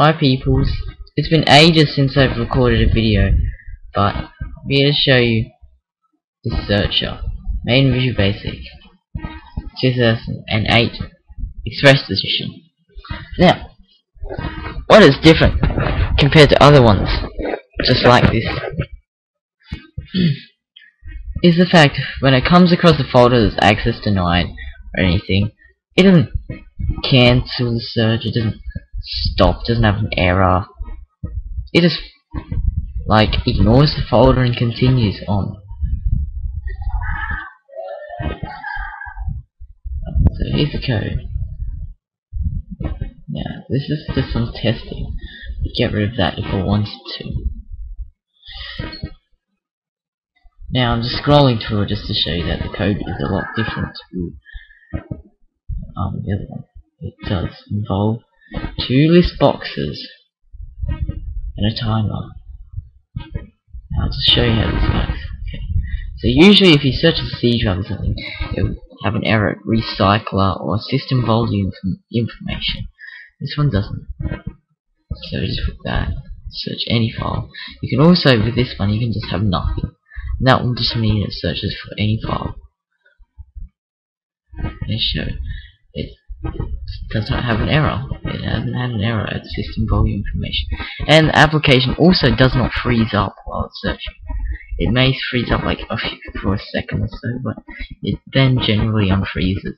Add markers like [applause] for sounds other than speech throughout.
Hi peoples, it's been ages since I've recorded a video, but I'm here to show you this searcher, made in Visual Basic, 2008 Express Edition. Now, what is different compared to other ones, just like this, hmm. is the fact when it comes across a folder that's access denied or anything, it doesn't cancel the search, it doesn't stop, doesn't have an error. It just like ignores the folder and continues on. So here's the code. Now this is just some testing. get rid of that if I wanted to. Now I'm just scrolling through it just to show you that the code is a lot different to um, the other one. It does involve two list boxes and a timer. Now I'll just show you how this works. Okay. So usually if you search the C drive or something, it will have an error recycler or system volume information. This one doesn't. So just put that. Search any file. You can also, with this one, you can just have nothing. And that will just mean it searches for any file. Let's show it does not have an error. It hasn't had an error at system volume information. And the application also does not freeze up while it's searching. It may freeze up like a few, for a second or so, but it then generally unfreezes.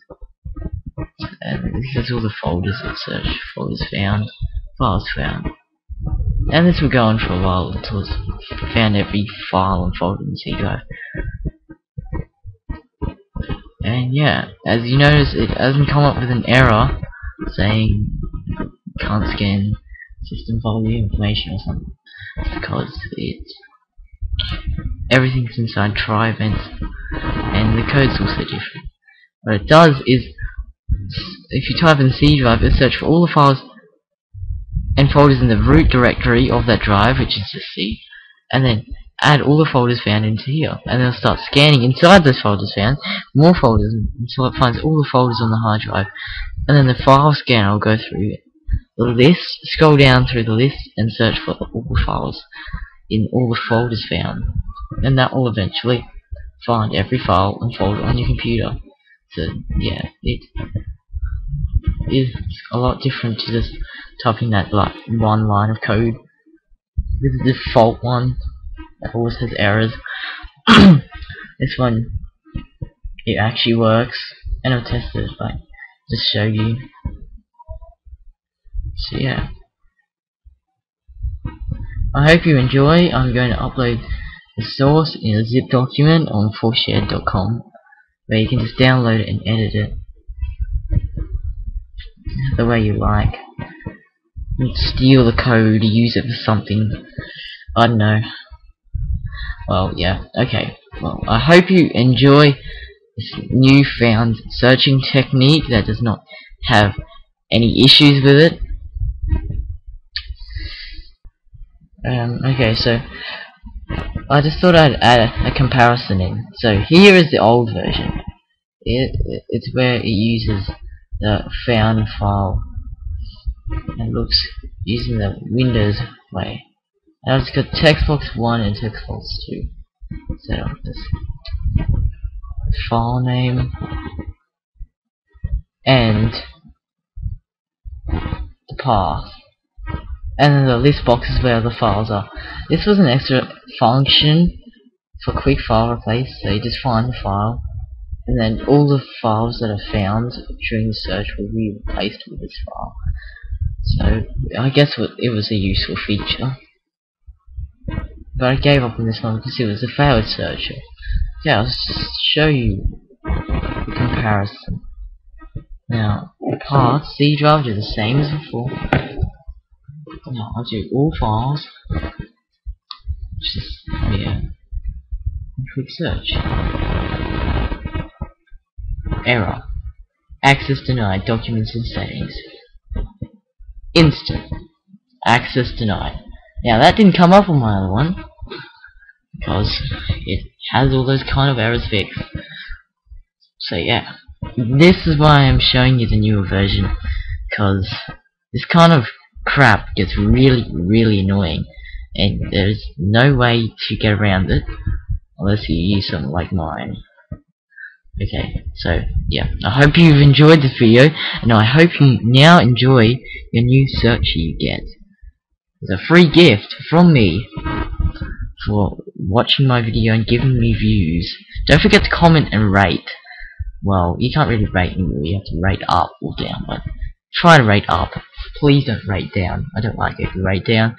And this is all the folders that search. Folders found, files found. And this will go on for a while until it's found every file and folder in C drive. And yeah, as you notice, it hasn't come up with an error saying can't scan system volume information or something. because it everything's inside try events and the code's also different. What it does is if you type in C drive, it search for all the files and folders in the root directory of that drive, which is just C, and then add all the folders found into here and then it'll start scanning inside those folders found more folders until it finds all the folders on the hard drive. And then the file scanner will go through the list scroll down through the list and search for all the files in all the folders found and that will eventually find every file and folder on your computer. So yeah it is a lot different to just typing that like one line of code with the default one always has errors. [coughs] this one, it actually works, and I'll test it, but just show you. So yeah. I hope you enjoy. I'm going to upload the source in a zip document on 4shared.com where you can just download it and edit it the way you like. You steal the code, use it for something. I don't know. Well, yeah, okay. Well, I hope you enjoy this newfound searching technique that does not have any issues with it. Um, okay, so I just thought I'd add a, a, comparison in. So here is the old version. It, it's where it uses the found file and looks using the Windows way. Now let's go textbox 1 and textbox 2. Set up this file name and the path. And then the list box is where the files are. This was an extra function for quick file replace, so you just find the file and then all the files that are found during the search will be replaced with this file. So I guess it was a useful feature. But I gave up on this one because it was a failed search. Yeah, I'll show you the comparison. Now, the paths, C drive are the same as before. Now, I'll do all files. Just, yeah. Quick search. Error. Access denied. Documents and settings. Instant. Access denied. Now that didn't come up on my other one because it has all those kind of errors fixed. So yeah, this is why I'm showing you the newer version because this kind of crap gets really, really annoying, and there's no way to get around it unless you use something like mine. Okay, so yeah, I hope you've enjoyed this video, and I hope you now enjoy your new search you get. It's a free gift from me for watching my video and giving me views. Don't forget to comment and rate. Well, you can't really rate anymore, you have to rate up or down, but try to rate up. Please don't rate down. I don't like it if you rate down.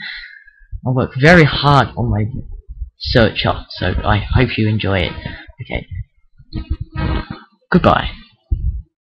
I work very hard on my search up, so I hope you enjoy it. Okay. Goodbye.